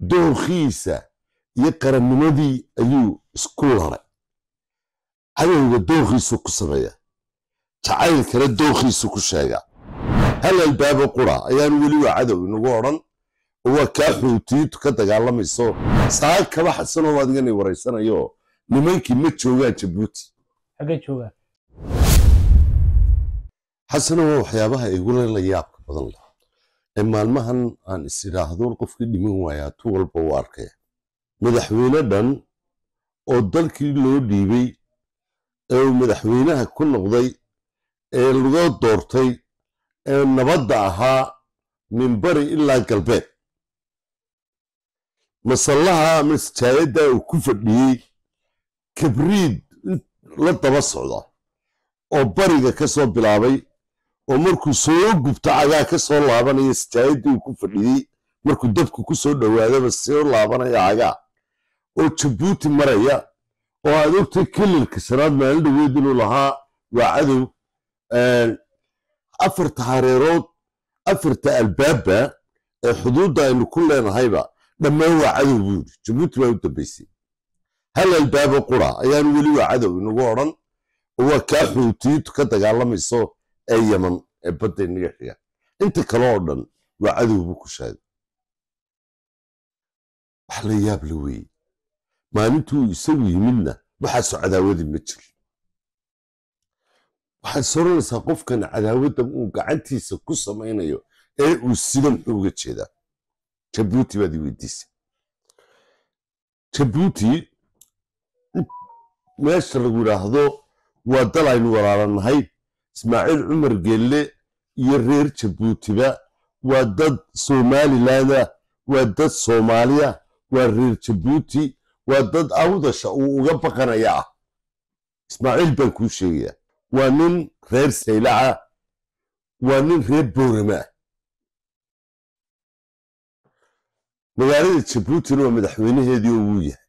dookhiisa iyo qarannimadii ayuu isku laray cadowga dookhiisu ku sameeya. Jacaylkana dookhiisu ku sheega. Hal albaabo qura ayaan weli waa cadow inagu odhan. Oo waa kaa xuutiyiintu ka dagaalamayso saa kaba xasanoo adigana waraysanayo nimankii ma joogaan jabuuti. Xasano waa waxyaabaha igula la yaabka badan ee maalmahan aan is idhaahdo qofkii dhiman waayaa tu walba u arkaya madaxweyne dhan oo dalkii loo dhiibay ee uu madaxweynaha ku noqday ee lagoo doortay ee nabadda ahaa min bari ilaa galbeed. Masallaha ama sijaayadda uu ku fadhiyey kabriid la daba socda oo bariga ka soo bilaabay oo markuu soo gubto cagaa ka soo laabanaya sijaayaddii uu ku fadhiyey markuu dabku ku soo dhowaadaba soo laabanaya cagaa oo jabuuti maraya oo aad ogtay kelilka shanaad maalin dhoweed inuu lahaa waa cadow. Afarta hareerood afarta albaabba ee xuduudda aynu ku leenahayba dhammaan waa cadow buu yidhi. Jabuuti baa u dambaysay hal albaabo qura ayaan weli waa cadow inagu odhan. Oo waa kaa xuutiyiintu ka dagaalamayso ee yaman ee badda inaga xiga inta kale oo dhan waa cadow buu ku sheegay wax la yaab la weeye maalintuu isagu yimidna waxaasoo cadaawadii ma jiro waxaad soranaysaa qofkan cadaawadda uu gacantiisa ku samaynayo ee uu sida muxuu uga jeedaa jabuuti baad i weydiisay jabuuti meesha lagu yidhaahdo waa dal aynu walaalanahay ismaaciil cumar geelle iyo reer jabuutiba waa dad somalilaanda waa dad soomaaliya waa reer jabuuti waa dad awdasha uu uga baqanaya. Ah ismaaciil baan kuu sheegayaa waa nin reer saylaca waa nin reer boorama ah. Magaalada jabuutina waa madaxweynaheedii oo wuu yahay.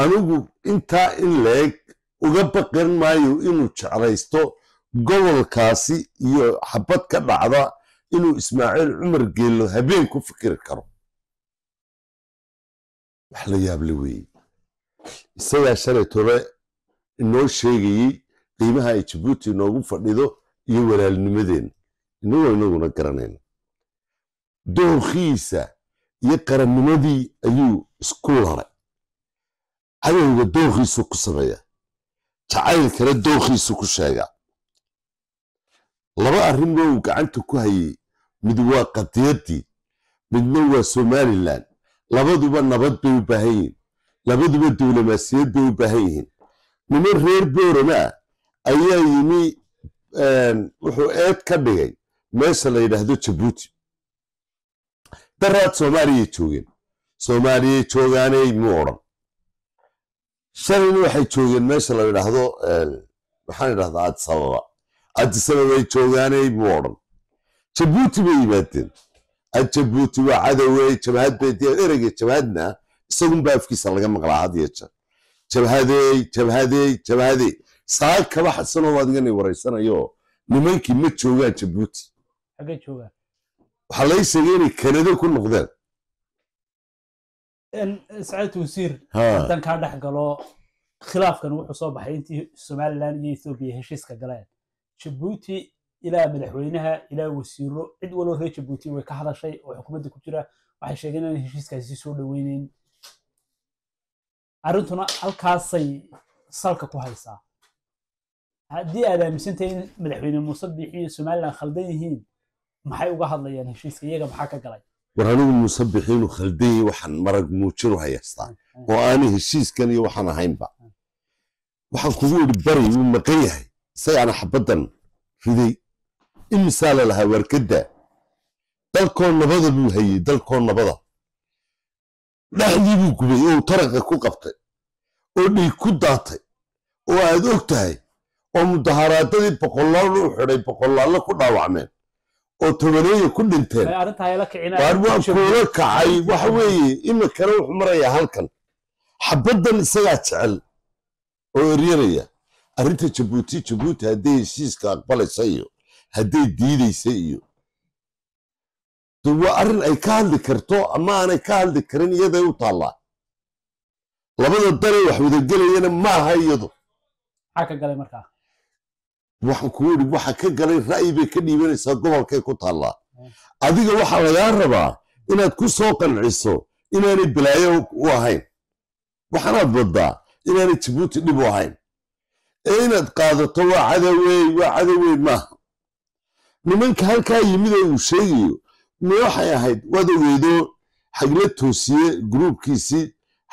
Anigu intaa in leeg uga baqan maayo inuu jeclaysto gobolkaasi iyo xabad ka dhacda inuu ismaaciil cumar geello habeen ku fikiri karo. Wax la yaable weeye isagaa shalay tore inoo sheegayey qiimaha ay jabuuti inoogu fadhido iyo walaalnimadeenna inagoo inaguna garanayna. Dookhiisa iyo qarannimadii ayuu isku laray cadowga dookhiisu ku sameeya jacaylkana dookhiisu ku sheega. Laba arrinba uu gacanta ku hayey mid waa qadiyaddii midna waa somalilan labaduba nabad bay u baahan yihiin labaduba diblomaasiyad bay u baahan yihiin niman reer boorama ah ayaa yimi wuxuu eed ka dhigay meesha la yidhaahdo jabuuti daraad soomaaliyay joogeen. Soomaaliyay joogaaney muu odhan shalayna waxay joogeen meesha la yidhaahdo maxaan idhahdaa addisababa addisababay joogaaney muu odhan. Jabuuti bay yimaadeen. Jabuuti waa cadowey jabhad bay dee ereyga jabhadna isagunbaa afkiisa laga maqlaa had iyo jeer. Jabhadey jabhadey jabhadey saa kaba xasanoo adigana waraysanayo nimankii ma joogaan jabuuti. Waxaa laga sheegay inay kanada ku noqdeen saciid wasiir haddaan kaa dhex galo khilaafkan wuxuu soo baxay intii somalilan iyo ethoobiya heshiiska galeen. Jabuuti ilaa madaxweynaha ilaa wasiiro cid waloo reer jabuuti way ka hadashay oo xukuumadda ku jira. Waxay sheegeen inaan heshiiskaasi soo dhoweyneyn arrintuna halkaasay salka ku haysaa. Haddii aad aaminsantahay in madaxweyne muuse biixi iyo somalilan khaldan yihiin maxay uga hadlayaan heshiiska? Iyaga maxaa ka galay war anigu muuse biixi inuu khaldanyay waxaan marag muujinu hayaystaa oo aanay heshiiskan iyo waxaan ahaynba. Waxaan kugu idhi bari wuu maqan yahay. Isagaana xabaddan riday. Imisaa la lahaa warkadda dalkoo nabada buu hayey dalkoo nabada. Dhexdii buu gubay oo taraqa ku qabtay oo dhiig ku daatay oo aad og tahay oo mudaharaadadii boqolaal u xidhay boqolaallo ku dhaawacmeen oo tobaneeya ku dhinteen. Waar waa kuula kacay waxa weeye iminkana wuxuu marayaa halkan. Xabaddan isagaa jecel oo eryanaya. Arrinta jabuuti jabuuti hadday heshiiska aqbalaysa iyo hadday diidaysa iyo. De waa arrin ay ka hadli karto ama aanay ka hadli karin iyaday u taallaa. Labada dale wax wadagelayana ma aha iyadu maxaa ka galay markaa waxaan kugu idhi waxa ka galay ra'yi bay ka dhiibanaysaa gobolkay ku taallaa adiga waxaa lagaa rabaa inaad ku soo qanciso inaanay balaayo u ahayn. Waxaanaad waddaa inaanay jabuuti dhib u ahayn. Ee inaad qaadato waa cadawey waa cadoweyn maaha nimanka halkaa yimid ee uu sheegayo ma waxay ahayd waad ogeydo xagla toosiye gruubkiisii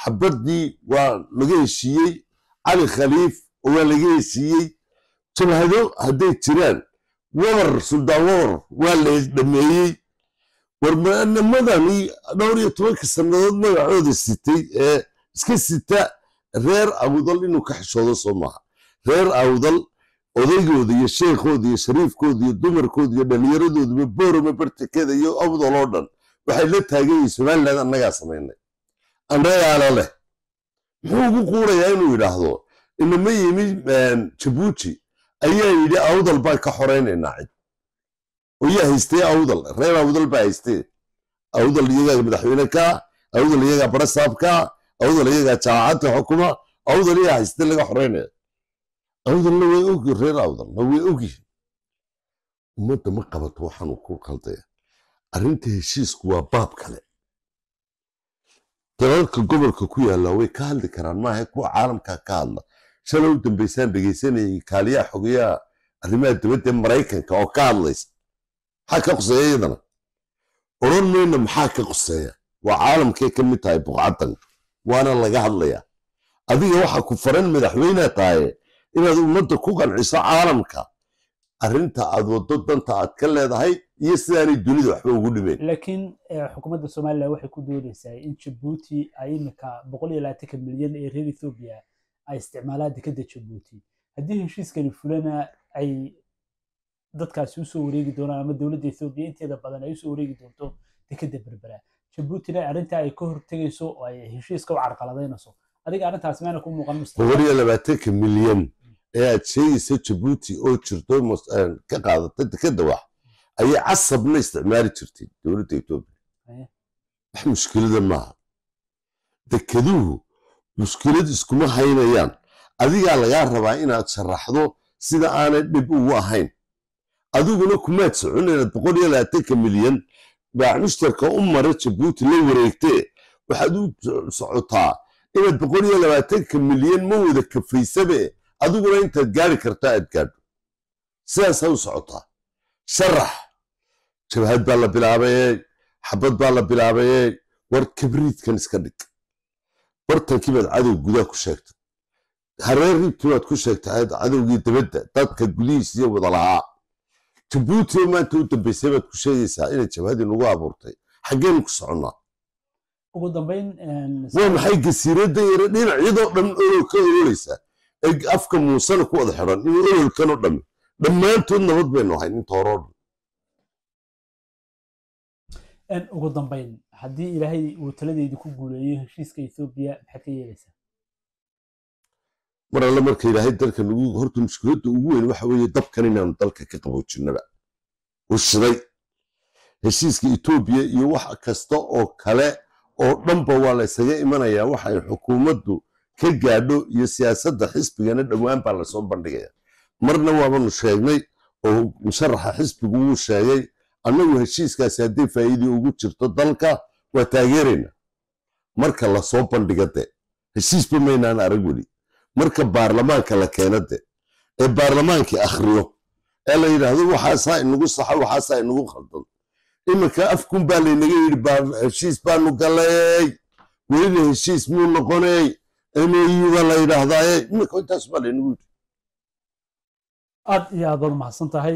xabaddii waa laga heshiiyey cali khaliif oo waa laga heshiiyey jabhado hadday jiraan wabar suldaan wabar waa la dhameeyey warnimadani dhowr iyo tobanka sannadood magacooda sitay ee iska sita reer awdal inuu ka xishoodo soo maaha reer awdal odaygooda iyo sheekhooda iyo shariifkooda iyo dumarkooda iyo dhallinyaradooduba boorama bartakeeda iyo awdal oo dhan. Waxay la taagan yihiin somaliland annagaa samaynay. Annagaala leh. Muxuu ugu quurayaa inuu yidhaahdo inama yimi jabuuti ayaa yidhi awdal baan ka xoraynaynaa cid. Oo yaa haystee awdal reer awdal baa haystee awdal iyagaa madaxweyne kaa awdal iyagaa barasaab kaa awdal iyagaa jaamacadda xukuma awdal iyaa haystee laga xoraynaya awdalna way ogi reer awdalna way ogyihiin ummadda ma qabato waxaanu ku qaldaya. Arrinta heshiisku waa baab kale. Dalalka gobolka ku yaalla way ka hadli karaan maaha kuwa caalamka ka hadla shalay u dambaysaan dhegaysanayay kaaliyaha xogayaha arrimaha dibadda maraykanka oo ka hadlaysa. Maxaa ka quseeya iyadana? Odhan mayna maxaa ka quseeya? Waa caalamkay ka mid tahay buqcaddan? Waana laga hadlayaa. Adiga waxaa ku faran madaxweynea tahaye inaad ummadda ku qanciso caalamka. Arrinta aad waddo danta aad ka leedahay iyo sidaanay dunida waxba ugu dhimeen laakiin xukuumadda somalilan waxay ku doonaysaa in jabuuti ay imika boqol iyo labaatanka milyan ee reer ethoobiya ay isticmaalaan dekadda jabuuti haddii heshiiskani fulana ay dadkaasi u soo wareegi doonaan ama dowladda ethoobiya inteeda badan ay u soo wareegi doonto dekadda berbera. Jabuutina arrintaa ay ka hortegayso oo ay heshiiska u carqaladaynayso adiga arrintaas meena ku muuqan boqol iyo labaatanka milyan ee aad sheegaysa jabuuti oo jirto ka qaadata dekadda wax ayay casabna isticmaali jirtay dowladda etoobiya. Wax mushkilada maaha. Dekeduhu mushkilad iskuma haynayaan. Adigaa lagaa rabaa inaad sharaxdo sida aanay dhib ugu ahayn. Adiguna kumaad socon inaad boqol iyo labaatanka milyan baac mushtarka u mara jabuuti la wareegtee waxaad u socotaa inaad boqol iyo labaatanka milyan ma wada kafaysabe adiguna intaad gaari karta aad gaadho. Sidaasaa u socotaa. Sharax! Jabhad baa la bilaabayey xabad baa la bilaabayey war kabriidkan iska dhig bartankii baad cadow gudaha ku sheegtay. Hareeriibtii baad ku sheegtay cadowgii dabadda dadka gudihiisiyo wada lahaa. Jabuuti oo maanta u dambaysay baad ku sheegaysaa inay jabhadii nagu abuurtay. Xaggeen ku soconnaa ugu dambayn waa maxay gasiiradda yare dhinacyadoo dhan olol ka ololaysaa ee afka muusena ku wada xidhan inuu ololkanoo dhamme dhammaantood nabad baynu ahayn inta horoo dhan ugu dambayn haddii ilaahay uu taladeedii ku guuleeyo heshiiska ethoobiya maxaad ka yeelaysaa? Mar alle marka ilaahay dalka nagu horta mushkiladda ugu weyn waxa weeye dabkan inaanu dalka ka qaboojinaba. U shiday heshiiska etoobiya iyo wax kasta oo kale oo dhanba waa la ysaga imanayaa waxay xukuumaddu ka gaadho iyo siyaasadda xisbigana dhowaan baa la soo bandhigaya. Marna waabanu sheegnay oo musharaxa xisbigu wuu sheegay annagu heshiiskaasi hadday faa'iidii ugu jirto dalka waa taageerayna. Marka la soo bandhiga de heshiisba maynaan arag weli. Marka baarlamaanka la keena de ee baarlamaankii akhriyo ee la yidhaahdo waxaasaa inagu saxa waxaasaa inagu khaldan. Iminka afkun baa laynaga yidhi heshiis baanu galay. Welina heshiis muu noqonay? Moyuga la yidhaahdaaye iminka intaas baa laynagu yidhi. Aad iyo aad baad mahadsan tahay